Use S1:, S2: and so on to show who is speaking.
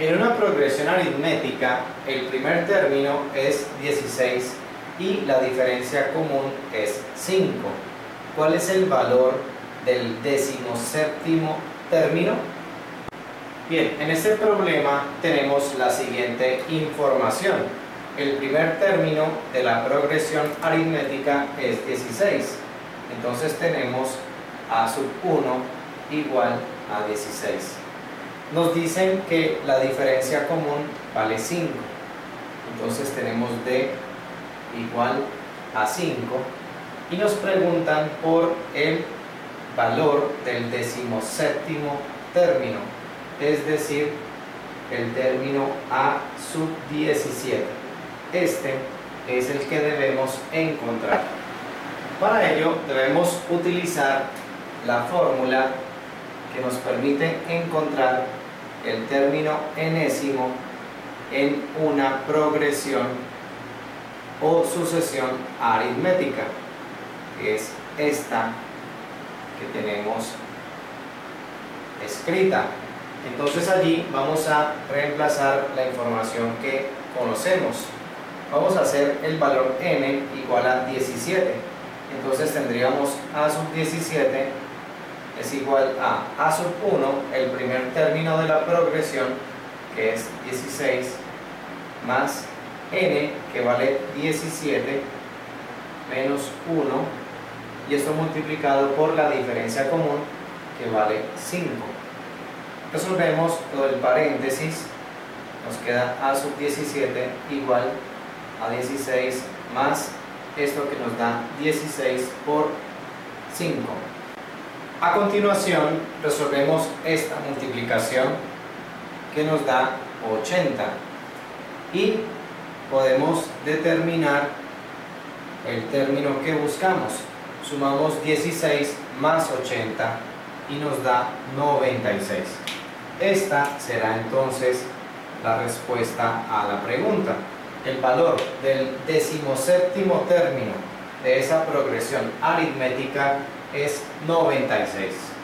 S1: En una progresión aritmética, el primer término es 16 y la diferencia común es 5. ¿Cuál es el valor del decimoséptimo término? Bien, en este problema tenemos la siguiente información. El primer término de la progresión aritmética es 16. Entonces tenemos a sub 1 igual a 16. Nos dicen que la diferencia común vale 5. Entonces tenemos d igual a 5 y nos preguntan por el valor del decimoséptimo término, es decir, el término a sub 17. Este es el que debemos encontrar. Para ello debemos utilizar la fórmula que nos permite encontrar el término enésimo en una progresión o sucesión aritmética, que es esta que tenemos escrita. Entonces allí vamos a reemplazar la información que conocemos. Vamos a hacer el valor n igual a 17. Entonces tendríamos a sub 17 es igual a a sub 1, el primer término de la progresión, que es 16, más n, que vale 17, menos 1, y esto multiplicado por la diferencia común, que vale 5. Resolvemos todo el paréntesis, nos queda a sub 17 igual a 16 más esto que nos da 16 por 5. A continuación resolvemos esta multiplicación que nos da 80 y podemos determinar el término que buscamos. Sumamos 16 más 80 y nos da 96. Esta será entonces la respuesta a la pregunta. El valor del decimoséptimo término de esa progresión aritmética es 96.